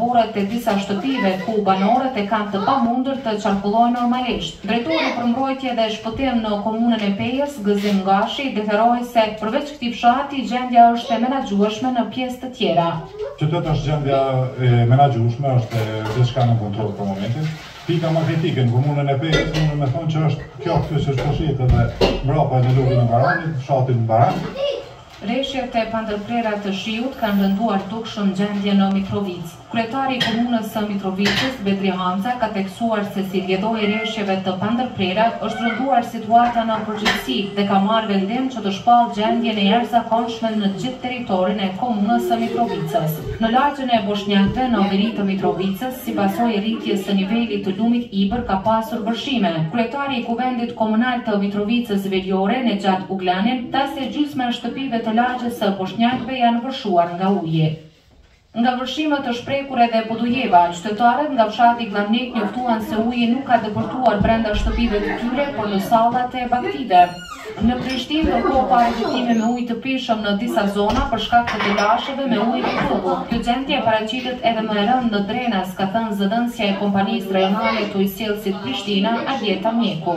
Oborret e disa shtëpive ku banorët e kanë të pamundur të qarkullojnë normalisht. Drejtori për Mbrojtje dhe Shpëtim në Komunën e Pejës, Gëzim Gashi, deklaroi se përveç këtij fshati, gjendja është e menaxhueshme në pjesë të tjera. Në qytet është gjendja e menaxhueshme, është gjithçka nën kontroll për momentin. Pika më kritike në Komunën e Pejës mundem me thonë që është kjo këtu siç po shihit edhe mbrapa në Lugun e Baranit, fshatin Baran. Reshjet e pandërprera të shiut kanë rënduar dukshëm gjendjen në Mitrovicë. Kryetari i Komunës së Mitrovicës, Bedri Hamza ka theksuar se si rrjedhojë e reshjeve të pandërprera është rënduar situata në përgjithësi dhe ka marrë vendim që të shpallë gjendjen e jashtëzakonshme në gjithë territorin e Komunës së Mitrovicës. Në lagjen e Boshnjakëve në veri të Mitrovicës, si pasojë e rritjes së nivelit të lumit Ibër ka pasur vërshime. Kryetari i Kuvendit Komunal të Mitrovicës Veriore, Nexhat Ugljanin, tha se Gjysma e shtëpive të lagjes së Boshnjakëve janë vërshuar nga uji. Nga vërshimet është prekur edhe Podujeva, qytetarët nga fshati Gllamnik njoftuan se uji nuk ka depërtuar brenda shtëpive të tyre, por në stallat e bagëtive. Në Prishtinë, ndërkohë ka reduktime me ujë të pijshëm në disa zona për shkak të telasheve me ujë të turbullt. Kjo gjendje paraqitet edhe më e rëndë në Drenas, ka thënë zëdhënësja e kompanisë rajonale të ujësjellësit Prishtina, Arjeta Mjeku.